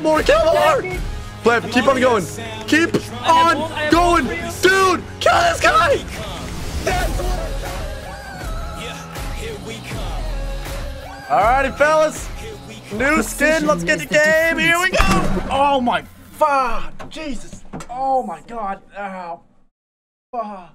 more, kill more. Pleb, keep on going. Keep on going. Dude, kill this guy. Alrighty, fellas. New skin. Let's get the game. Here we go. Oh my fuck. Jesus. Oh my god. Ow. Fuck.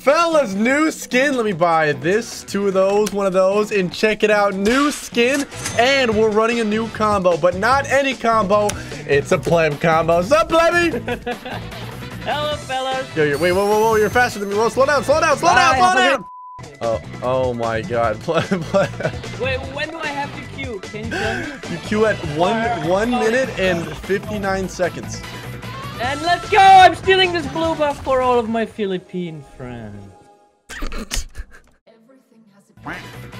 Fellas, new skin. Let me buy this, two of those, one of those, and check it out. New skin, and we're running a new combo, but not any combo. It's a pleb combo. What's up, plebby? Hello, fellas. Yo, you're, wait, whoa, whoa, whoa, you're faster than me. Whoa, slow down, slow down, slow down, slow down. Oh, oh my God. Wait, when do I have to queue? Can you tell me? You queue at one, one minute and 59 seconds. And let's go! I'm stealing this blue buff for all of my Philippine friends.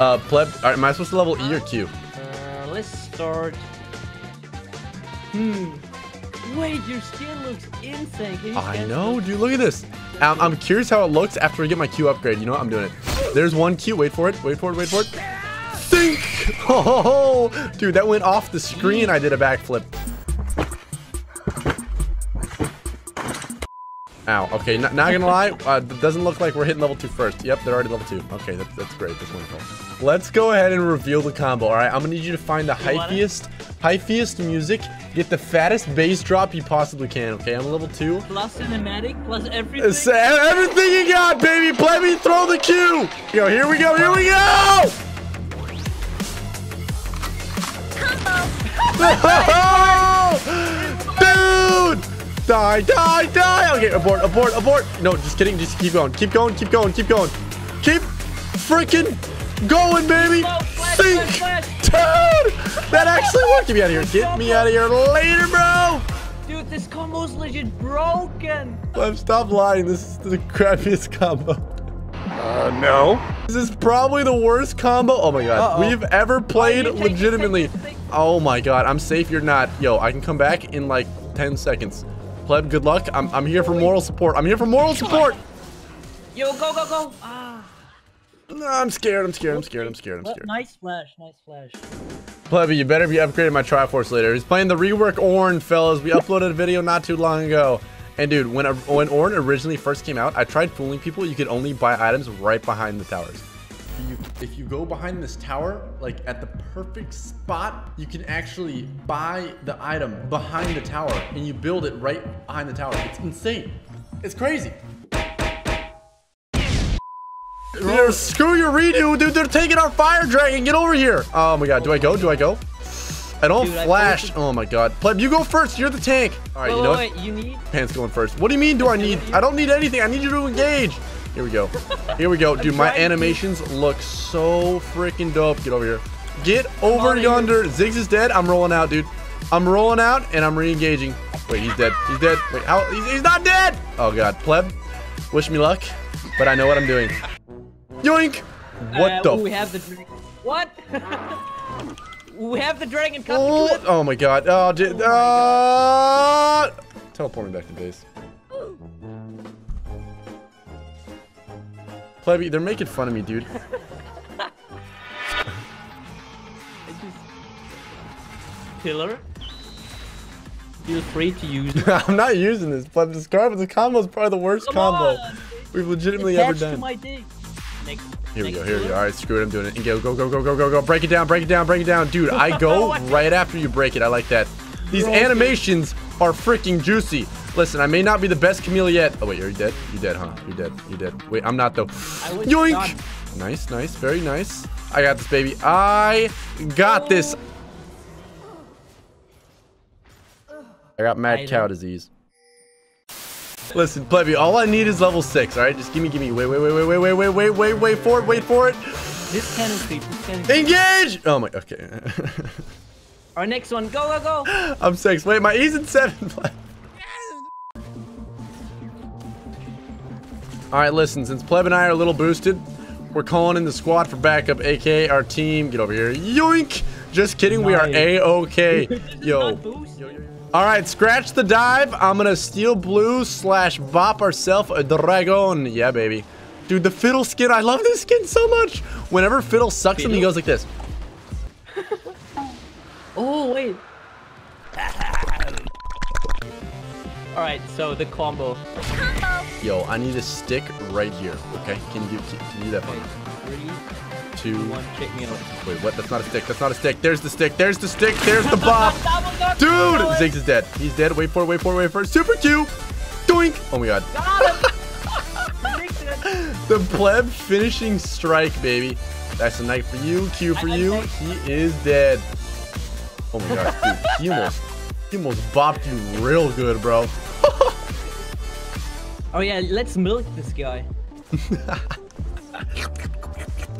Uh, pleb, all right, am I supposed to level E or Q? Uh, let's start. Hmm. Wait, your skin looks insane. I know, dude. Look at this. I'm, I'm curious how it looks after I get my Q upgrade. You know what? I'm doing it. There's one Q. Wait for it. Wait for it. Wait for it. Think. Oh, dude, that went off the screen. I did a backflip. Ow. Okay, not, not gonna lie. Uh, it doesn't look like we're hitting level two first. Yep, they're already level two. Okay, that's, that's great. That's wonderful. Let's go ahead and reveal the combo. All right, I'm gonna need you to find the You hyphiest, hyphiest music. Get the fattest bass drop you possibly can. Okay, I'm level two. Plus cinematic, plus everything. It's everything you got, baby. Play me, throw the cue. Yo, here we go, here we go. Dude! Die, die, die! Okay, abort, abort, abort. No, just kidding. Just keep going. Keep going, keep going, keep going. Keep freaking going, baby. Go, flash, Think. flash, flash. Dude! That actually worked. Get me out of here. Get me out of here later, bro. Dude, this combo's legit broken. Clem, stop lying. This is the crappiest combo. Uh, no. This is probably the worst combo. Oh my god. Uh-oh. We've ever played Oh, you take this, legitimately. take this, take- Oh my god. I'm safe. You're not. Yo, I can come back in like 10 seconds. Pleb, good luck. I'm, I'm here for moral support. I'm here for moral support. Yo, go, go, go. Ah. No, I'm scared. I'm scared. I'm scared. I'm scared. I'm scared. nice flash, nice flash. Plebby, you better be upgrading my Triforce later. He's playing the rework Ornn, fellas. We uploaded a video not too long ago. And dude, when when Ornn originally first came out, I tried fooling people. You could only buy items right behind the towers. If you, if you go behind this tower, like at the perfect spot, you can actually buy the item behind the tower, and you build it right behind the tower. It's insane. It's crazy. Dude, screw your redo, dude. They're taking our fire dragon. Get over here. Oh my god. Do I go? Do I go? I don't Dude, flash. posted- Oh my god. Pleb, you go first. You're the tank. All right, wait, you know wait, what? you need. Pants going first. What do you mean? Do I need? I don't need anything. I need you to engage. Here we go. Here we go, dude. My animations look so freaking dope. Get over here. Get over on, yonder. Ziggs is dead. I'm rolling out, dude. I'm rolling out and I'm re-engaging. Wait, he's dead. He's dead. Wait, how? He's, he's not dead. Oh god, pleb. Wish me luck, but I know what I'm doing. Yoink! What uh, the? We have the. What? we have the dragon coming. Oh, oh my god. Oh, dude. Uh, teleporting back to base. Plebby, they're making fun of me, dude. Pillar. Feel free to use. I'm not using this. Pleb, this combo, this combo is probably the worst Come combo on. we've legitimately ever Attached to done. Next. Here we go, here we go. All right, screw it. I'm doing it. And go, go, go, go, go, go, go. Break it down, break it down, break it down. Dude, I go right after you break it. I like that. These Broken. animations are freaking juicy. Listen, I may not be the best Camille yet. Oh, wait, you're dead? You dead, huh? You dead. You dead. Wait, I'm not, though. Yoink! Not. Nice, nice. Very nice. I got this, baby. I got oh. this. I got mad cow disease. Listen, plebby, all I need is level 6, alright? Just gimme, gimme. Wait, wait, wait, wait, wait, wait, wait, wait, wait, wait for it, wait for it. This can creep. Engage! Oh my, okay. Our next one, go, go, go! I'm 6. Wait, my E's in 7, Alright, listen, since Pleb and I are a little boosted, we're calling in the squad for backup, aka our team. Get over here. Yoink! Just kidding, nice. we are A-OK. Yo. Alright, scratch the dive. I'm gonna steal blue slash bop ourselves a dragon. Yeah, baby. Dude, the fiddle skin, I love this skin so much. Whenever fiddle sucks fiddle? him, he goes like this. oh, wait. Alright, so the combo. Yo, I need a stick right here. Okay, can you can, can you do that for me? three, Two. one, me out. Wait, what? That's not a stick. That's not a stick. There's the stick. There's the stick. There's the bop. Dude, Ziggs is dead. He's dead. Wait for it. Wait for it. Wait for it. Super Q. Doink. Oh my god. The pleb finishing strike, baby. That's a knight for you. Q for you. He is dead. Oh my god, dude. He almost, he almost bopped you real good, bro. Oh yeah, let's milk this guy.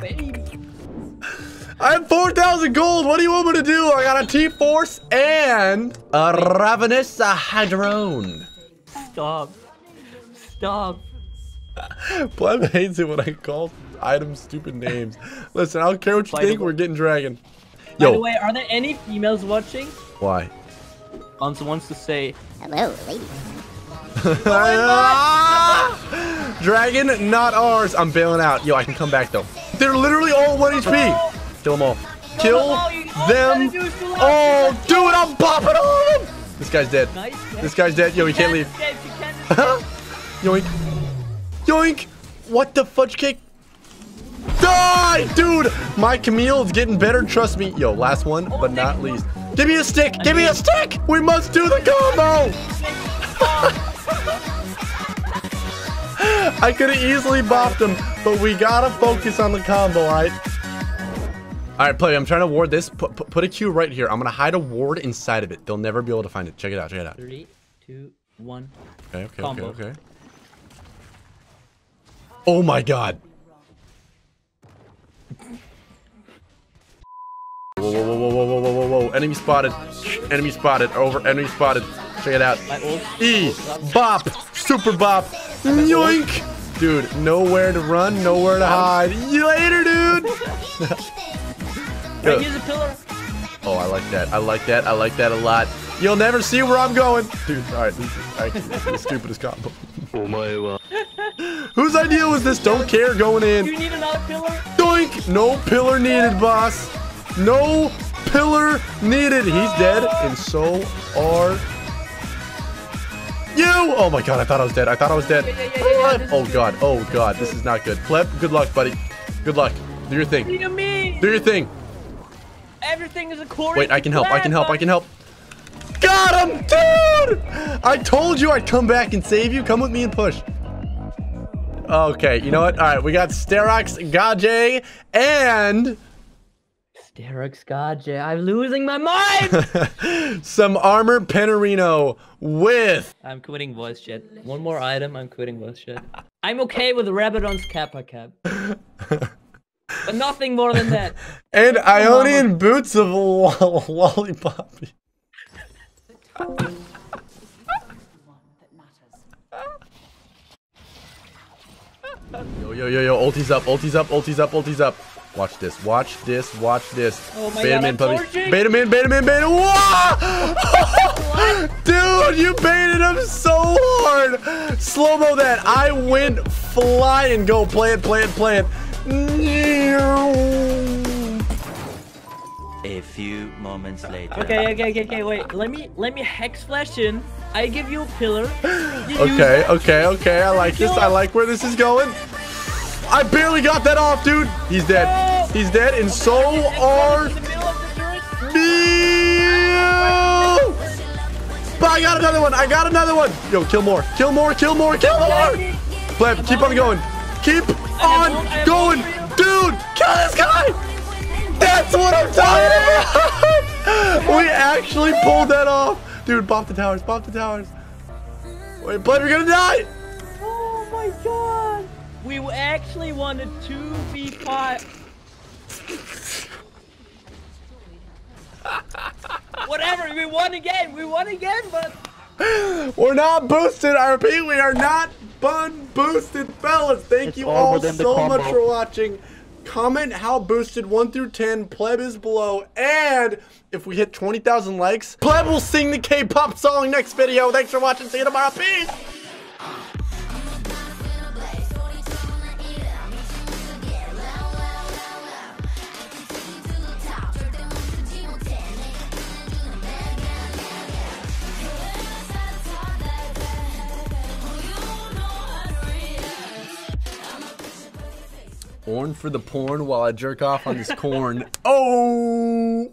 Baby. I have 4,000 gold. What do you want me to do? I got a T-Force and a Ravenous Hydrone. Stop. Stop. Pleb hates it when I call items stupid names. Listen, I don't care what you By think. We're getting dragon. By the way, are there any females watching? why? Once wants to say, Hello, ladies. Dragon, not ours. I'm bailing out. Yo, I can come back though. They're literally all 1 HP. Kill them all. Kill them gotta do it. all. Dude, I'm popping all of them. This guy's dead. This guy's dead. Yo, he can't leave. escape, you can't escape. Yoink. Yoink. What the fudge cake? Die, dude. My Camille is getting better. Trust me. Yo, last one, but not least. Give me a stick. Give me a stick. We must do the combo. I could have easily bopped him, but we gotta focus on the combo, alright? Alright, play. I'm trying to ward this. Put, put, a Q right here. I'm gonna hide a ward inside of it. They'll never be able to find it. Check it out. Check it out. Three, two, one. Okay, okay, combo. okay, okay. Oh my god. Whoa, whoa, whoa, whoa, whoa, whoa, whoa, whoa. Enemy spotted. Enemy spotted. Over. Enemy spotted. Check it out. E. Bop. Super bop. Yoink. Dude, nowhere to run, nowhere to hide. You later, dude. Wait, Go. here's a pillar. Oh, I like that. I like that. I like that a lot. You'll never see where I'm going. Dude, all right, this is actually the stupidest combo. Oh uh. Whose idea was this? Don't care going Do in. you need another pillar? Doink! No pillar needed, boss. No pillar needed. He's dead, and so are you. Oh my god, I thought I was dead. I thought I was dead. Yeah, yeah, yeah, yeah, Pleb. Oh god. Oh god. This is not good. Pleb, good luck, buddy. Good luck. Do your thing. Look at me. Do your thing. Everything is according Wait, I can help. I can help. I can help. Got him, dude! I told you I'd come back and save you. Come with me and push. Okay, you know what? All right, we got Sterox, Gage, and Sterox Gaja, I'm losing my mind! some Armor Penarino with... I'm quitting voice chat. One more item, I'm quitting voice chat. I'm okay with Rabadon's Kappa Cap. but nothing more than that. And Ionian Boots of Lo- Lollipop. Yo, yo, yo, yo, ulti's up, ulti's up, ulti's up, ulti's up. Watch this, watch this, watch this. Oh my bait him God, in, puppy. torching. Bait him in, bait him in, bait him. Whoa! Dude, you baited him so hard. Slow-mo that. I went flying. Go, play it, play it, play it. A few moments later. Okay, okay, okay, okay, wait. Let me let me hex flash in. I give you a pillar. You Okay, okay, okay. I like this. I like where this is going. I barely got that off, dude. He's dead. He's dead, and so are In the middle of the turret. me. But I got another one. I got another one. Yo, kill more. Kill more. Kill more. Kill more. Pleb, keep on going. Keep on ult, I have going. Dude, kill this guy. That's what I'm talking about. we actually pulled that off. Dude, bop the towers. Bop the towers. Wait, Pleb, you're gonna die. Oh my god! We actually won a 2v5. Whatever, we won again, we won again, but We're not boosted. I repeat, we are not bun boosted, fellas. Thank you all all within the so much for watching. Comment how boosted 1 through 10, pleb is below, and if we hit 20,000 likes, pleb will sing the K-pop song next video. Thanks for watching. See you tomorrow. Peace. Born for the porn while I jerk off on this corn. Oh!